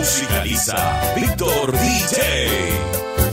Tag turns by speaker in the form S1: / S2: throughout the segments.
S1: Musicaliza Víctor DJ.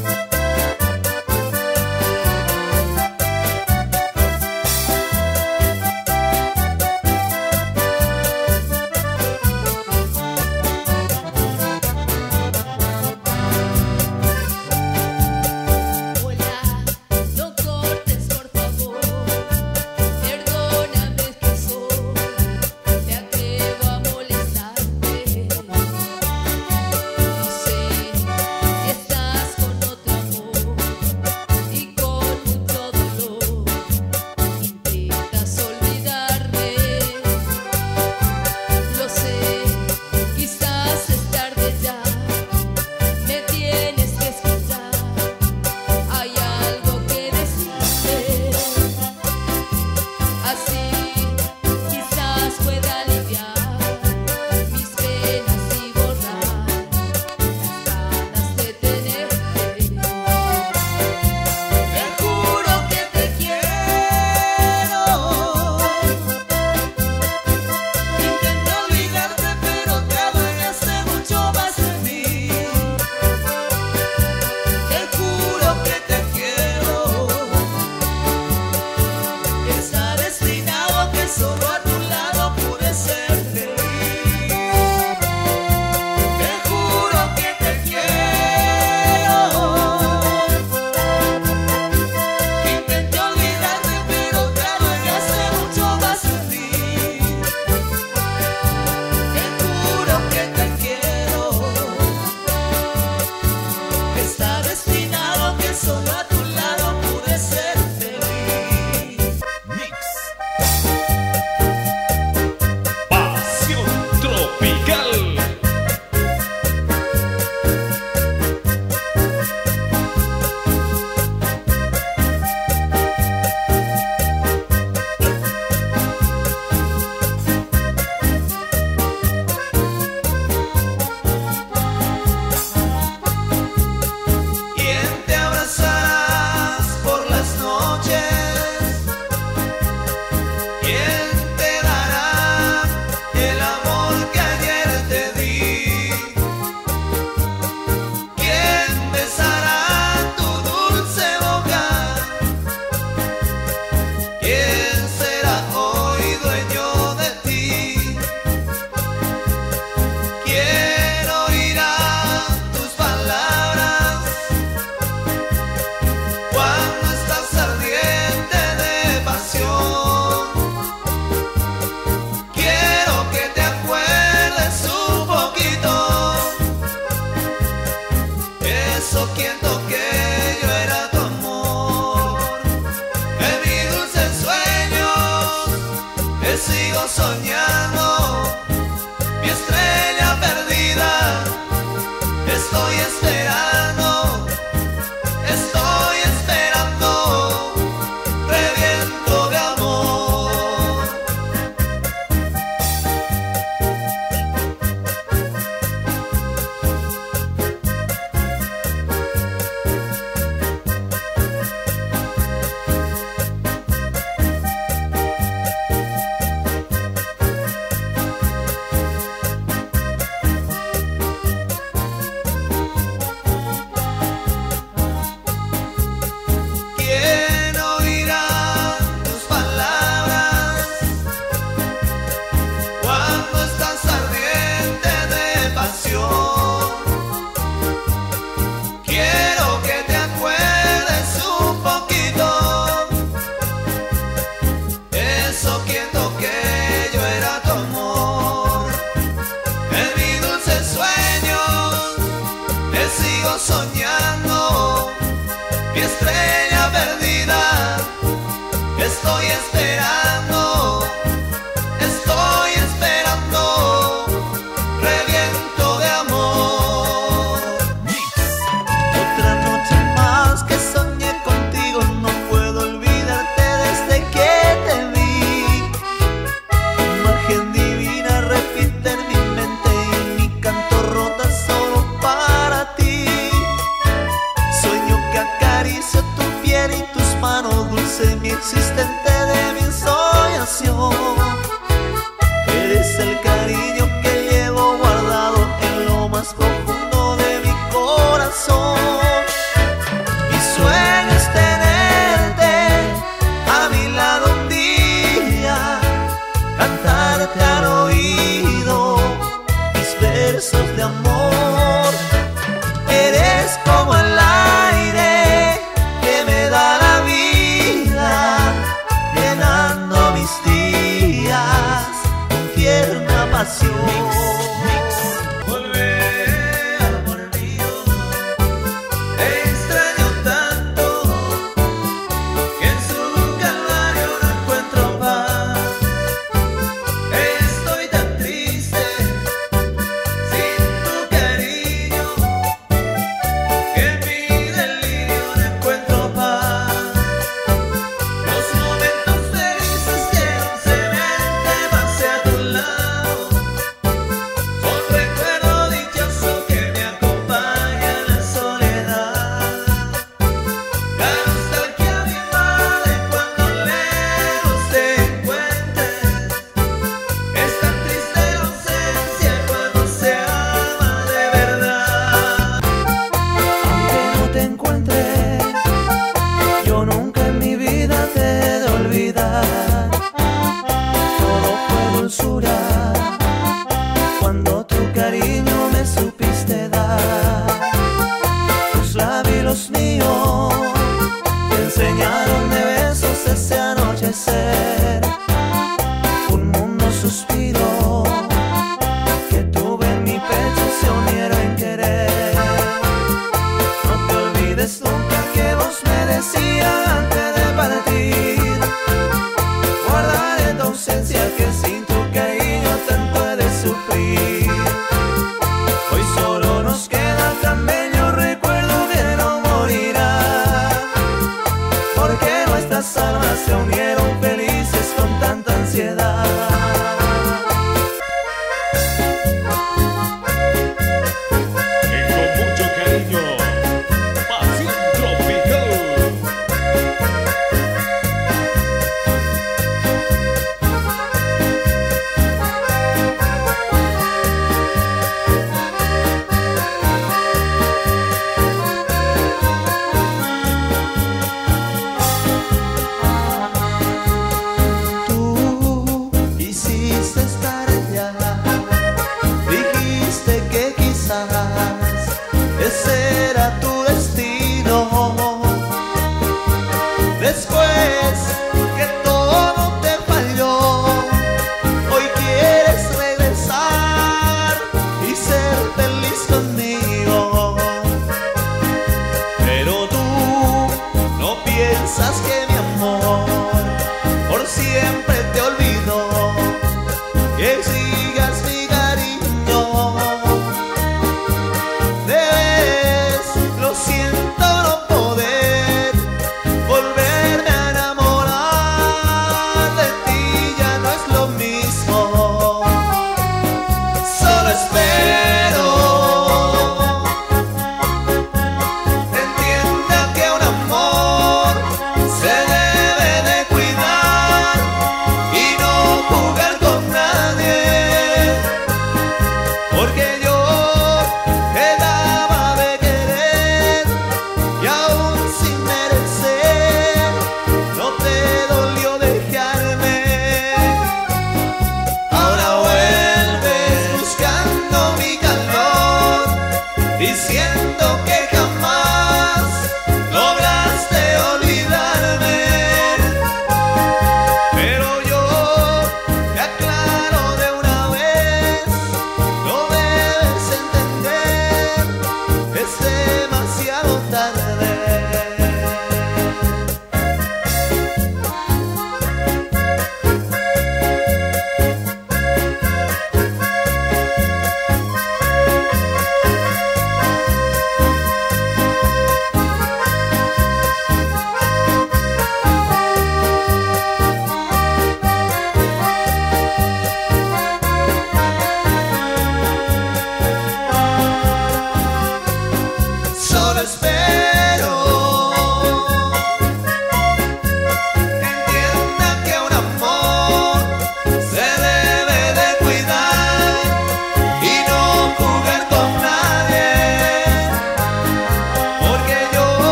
S1: estrellas.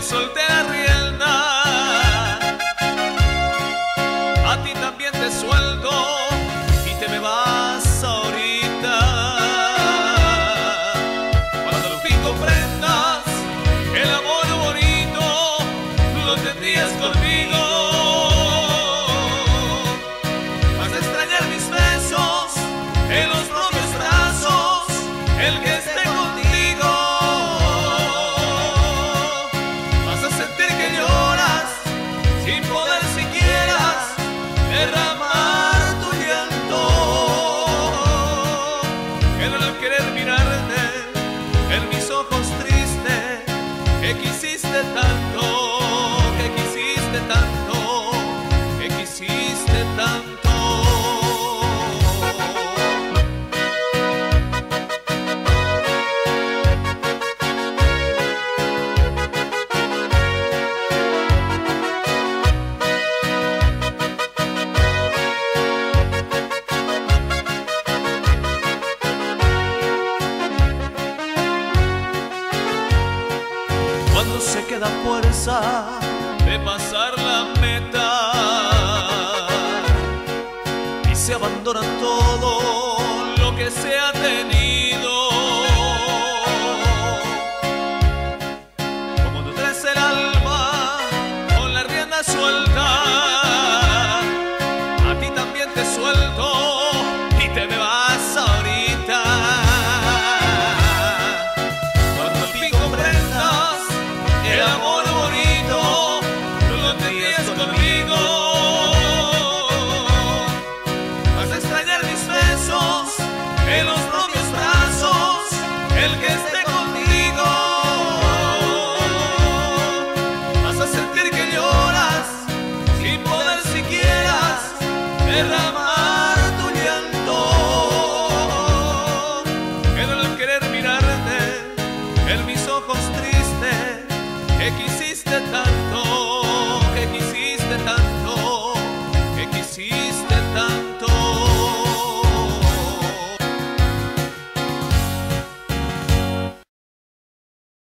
S1: Te